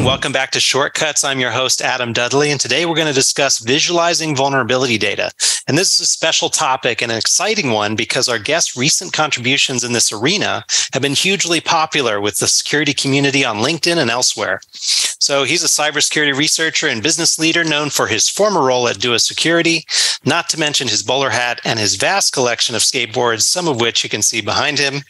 and welcome back to Shortcuts. I'm your host, Adam Dudley, and today we're going to discuss visualizing vulnerability data. And this is a special topic and an exciting one because our guest's recent contributions in this arena have been hugely popular with the security community on LinkedIn and elsewhere. So he's a cybersecurity researcher and business leader known for his former role at Duo Security, not to mention his bowler hat and his vast collection of skateboards, some of which you can see behind him.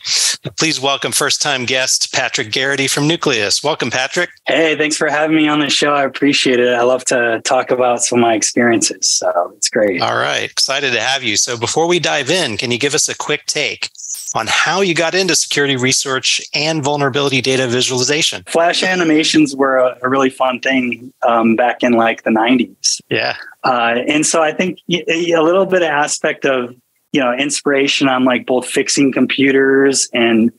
Please welcome first time guest Patrick Garrity from Nucleus. Welcome, Patrick. Hey, thanks for having me on the show. I appreciate it. I love to talk about some of my experiences. So it's great. All right. Excited to have you. So before we dive in, can you give us a quick take on how you got into security research and vulnerability data visualization. Flash animations were a, a really fun thing um, back in like the 90s. Yeah. Uh, and so I think a little bit of aspect of you know inspiration on like both fixing computers and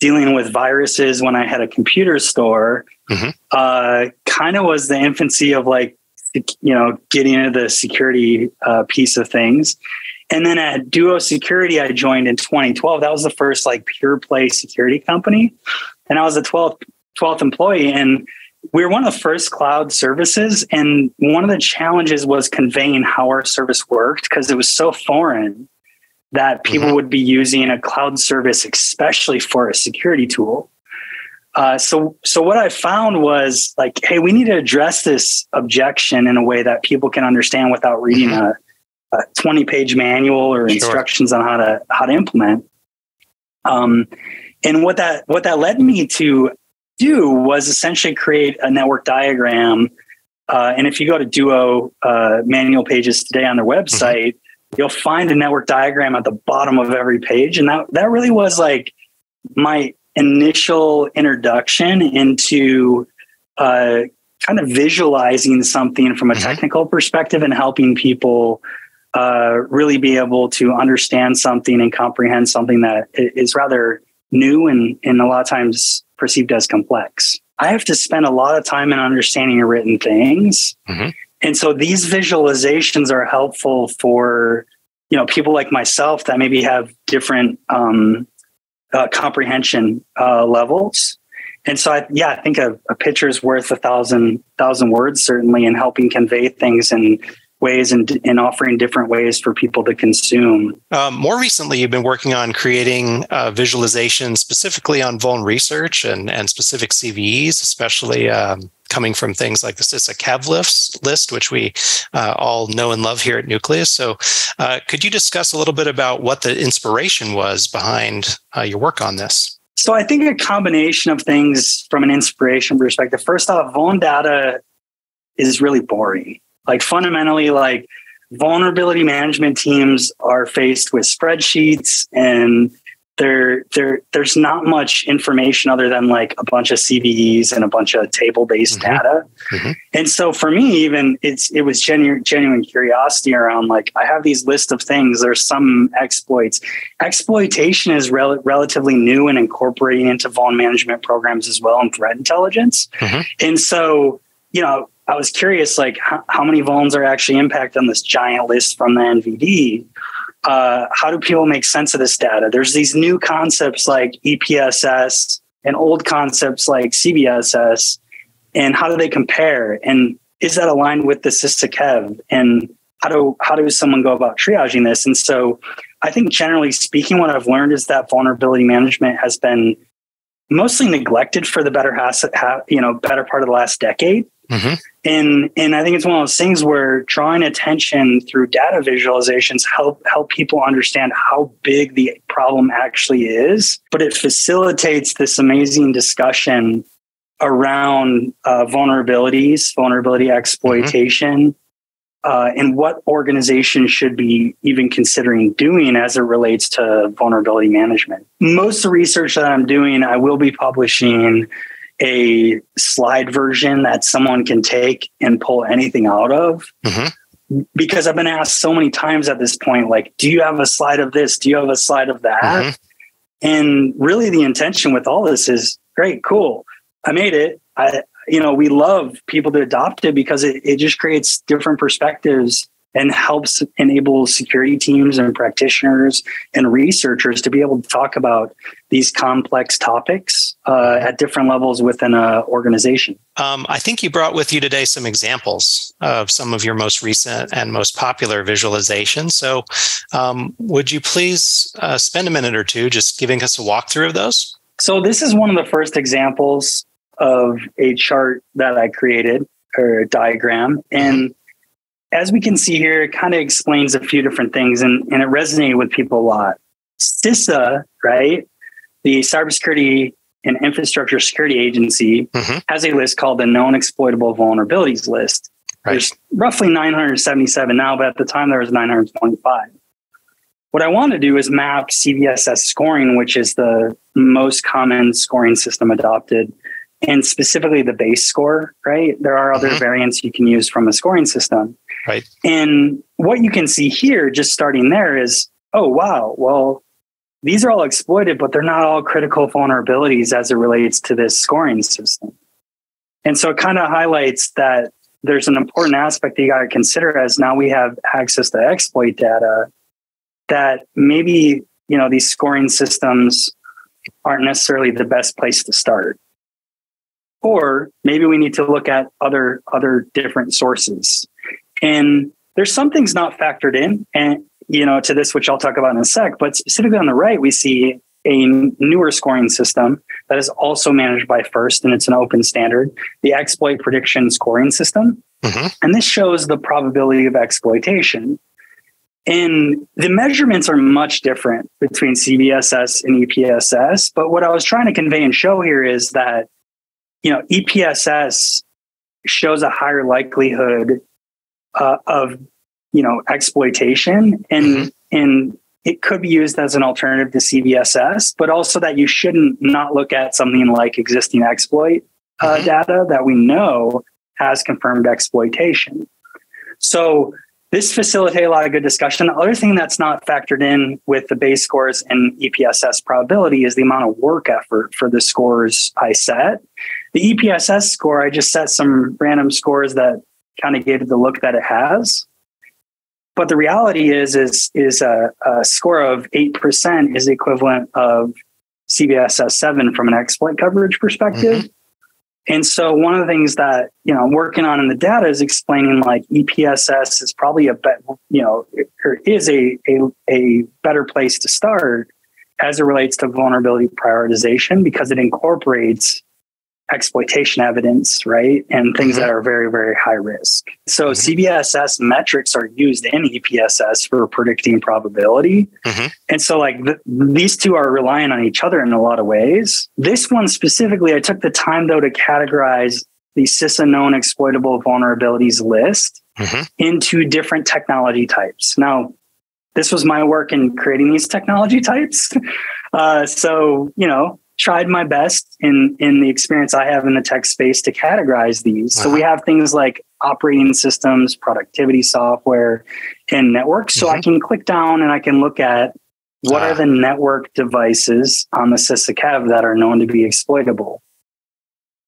dealing with viruses when I had a computer store mm-hmm. uh, kind of was the infancy of like you know getting into the security uh, piece of things and then at Duo Security, I joined in 2012. That was the first like pure play security company. And I was a 12th, 12th employee. And we were one of the first cloud services. And one of the challenges was conveying how our service worked because it was so foreign that people mm-hmm. would be using a cloud service, especially for a security tool. Uh, so, so what I found was like, hey, we need to address this objection in a way that people can understand without reading mm-hmm. a a 20 page manual or instructions sure. on how to how to implement. Um, and what that what that led me to do was essentially create a network diagram. Uh, and if you go to Duo uh, manual pages today on their mm-hmm. website, mm-hmm. you'll find a network diagram at the bottom of every page, and that that really was like my initial introduction into uh, kind of visualizing something from a mm-hmm. technical perspective and helping people uh, really be able to understand something and comprehend something that is rather new and, and a lot of times perceived as complex. I have to spend a lot of time in understanding written things. Mm-hmm. And so these visualizations are helpful for, you know, people like myself that maybe have different um, uh, comprehension uh, levels. And so, I, yeah, I think a, a picture is worth a thousand thousand words, certainly, in helping convey things and ways and, and offering different ways for people to consume. Um, more recently, you've been working on creating uh, visualization specifically on vuln research and, and specific CVEs, especially um, coming from things like the CISA KEV list, list which we uh, all know and love here at Nucleus. So, uh, could you discuss a little bit about what the inspiration was behind uh, your work on this? So, I think a combination of things from an inspiration perspective. First off, vuln data is really boring like fundamentally, like vulnerability management teams are faced with spreadsheets and there there there's not much information other than like a bunch of CVEs and a bunch of table based mm-hmm. data. Mm-hmm. And so for me, even it's it was genuine genuine curiosity around like I have these list of things. There's some exploits. Exploitation is rel- relatively new and incorporating into vuln management programs as well and threat intelligence. Mm-hmm. And so you know I was curious, like how, how many vulns are actually impacted on this giant list from the NVD? Uh, how do people make sense of this data? There's these new concepts like EPSS and old concepts like CVSS, and how do they compare? And is that aligned with the CISA KEV? And how do how does someone go about triaging this? And so, I think generally speaking, what I've learned is that vulnerability management has been mostly neglected for the better half, you know, better part of the last decade. Mm-hmm. And and I think it's one of those things where drawing attention through data visualizations help help people understand how big the problem actually is. But it facilitates this amazing discussion around uh, vulnerabilities, vulnerability exploitation, mm-hmm. Uh, and what organizations should be even considering doing as it relates to vulnerability management. Most of the research that I'm doing, I will be publishing a slide version that someone can take and pull anything out of. Mm-hmm. Because I've been asked so many times at this point, like, do you have a slide of this? Do you have a slide of that? Mm-hmm. And really, the intention with all this is great, cool. I made it. I, you know, we love people to adopt it because it, it just creates different perspectives and helps enable security teams and practitioners and researchers to be able to talk about these complex topics uh, at different levels within an organization. Um, I think you brought with you today some examples of some of your most recent and most popular visualizations. So, um, would you please uh, spend a minute or two just giving us a walkthrough of those? So, this is one of the first examples of a chart that I created or diagram. And as we can see here, it kind of explains a few different things and, and it resonated with people a lot. CISA, right? The Cybersecurity and Infrastructure Security Agency mm-hmm. has a list called the Known Exploitable Vulnerabilities List. Right. There's roughly 977 now, but at the time there was 925. What I want to do is map CVSS scoring, which is the most common scoring system adopted and specifically the base score, right? There are other mm-hmm. variants you can use from a scoring system. Right. And what you can see here, just starting there, is oh, wow, well, these are all exploited, but they're not all critical vulnerabilities as it relates to this scoring system. And so it kind of highlights that there's an important aspect that you got to consider as now we have access to exploit data that maybe, you know, these scoring systems aren't necessarily the best place to start or maybe we need to look at other other different sources and there's some things not factored in and you know to this which i'll talk about in a sec but specifically on the right we see a newer scoring system that is also managed by first and it's an open standard the exploit prediction scoring system mm-hmm. and this shows the probability of exploitation and the measurements are much different between CVSS and EPSS. But what I was trying to convey and show here is that you know, EPSS shows a higher likelihood uh, of, you know, exploitation and, mm-hmm. and it could be used as an alternative to CVSS, but also that you shouldn't not look at something like existing exploit uh, mm-hmm. data that we know has confirmed exploitation. So this facilitated a lot of good discussion. The other thing that's not factored in with the base scores and EPSS probability is the amount of work effort for the scores I set. The EPSS score, I just set some random scores that kind of gave it the look that it has. But the reality is, is, is a, a score of 8% is the equivalent of CVSS 7 from an exploit coverage perspective. Mm-hmm. And so one of the things that, you know, I'm working on in the data is explaining like EPSS is probably a bet, you know, or is a, a, a better place to start as it relates to vulnerability prioritization because it incorporates exploitation evidence, right? And things mm-hmm. that are very, very high risk. So mm-hmm. CVSS metrics are used in EPSS for predicting probability. Mm-hmm. And so, like, th- these two are relying on each other in a lot of ways. This one specifically, I took the time though to categorize the CISA known exploitable vulnerabilities list mm-hmm. into different technology types. Now, this was my work in creating these technology types. Uh, so, you know, tried my best in in the experience I have in the tech space to categorize these. So we have things like operating systems, productivity software, and networks. So mm-hmm. I can click down and I can look at what are the network devices on the CISA that are known to be exploitable.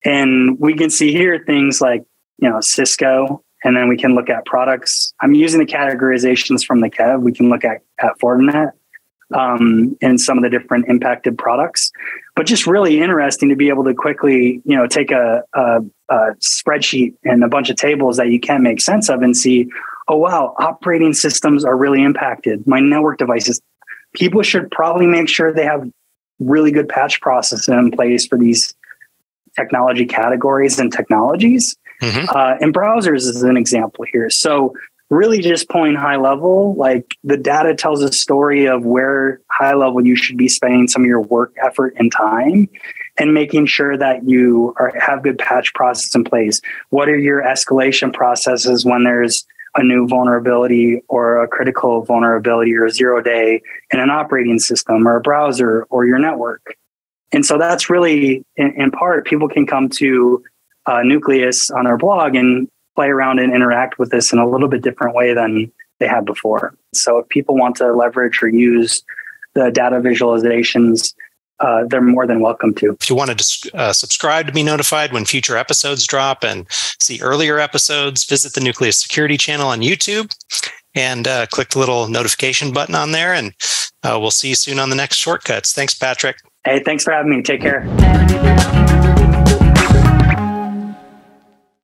And we can see here things like, you know, Cisco, and then we can look at products. I'm using the categorizations from the KEV. We can look at, at Fortinet um, and some of the different impacted products. But just really interesting to be able to quickly, you know, take a, a, a spreadsheet and a bunch of tables that you can make sense of and see, oh wow, operating systems are really impacted. My network devices. People should probably make sure they have really good patch process in place for these technology categories and technologies. Mm-hmm. Uh, and browsers is an example here. So really just pulling high level like the data tells a story of where high level you should be spending some of your work effort and time and making sure that you are have good patch process in place. What are your escalation processes when there's a new vulnerability or a critical vulnerability or a zero day in an operating system or a browser or your network? And so that's really in, in part people can come to uh, nucleus on our blog and play around and interact with this in a little bit different way than they had before. So if people want to leverage or use the data visualizations uh, they're more than welcome to. If you want to uh, subscribe to be notified when future episodes drop and see earlier episodes, visit the Nucleus Security channel on YouTube and uh, click the little notification button on there. And uh, we'll see you soon on the next shortcuts. Thanks, Patrick. Hey, thanks for having me. Take care.